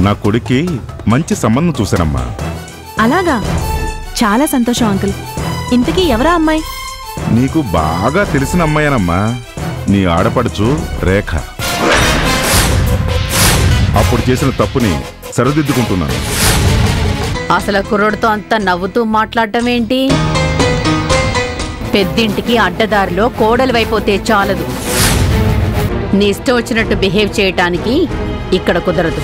నా కొడుక్కి మంచి సంబంధం చూశానమ్మా. అలాగా? చాలా సంతోషం అంకుల్. ఇంతకీ ఎవరా అమ్మాయి? నీకు బాగా తెలిసిన అమ్మాయేనమ్మా. నీ ఆడపడుచు రేఖ. అప్పుడు చేసిన తప్పుని సరిదిద్దుకుంటున్నాను. అసలు కుర్రోడితో అంతా నవ్వుతూ మాట్లాడటం ఏంటి? పెద్దింటికి అడ్డదారిలో కోడలు వైపోతే చాలదు. నీ ఇష్టం వచ్చినట్టు బిహేవ్ చేయటానికి ఇక్కడ కుదరదు.